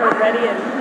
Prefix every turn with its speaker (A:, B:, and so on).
A: We're ready and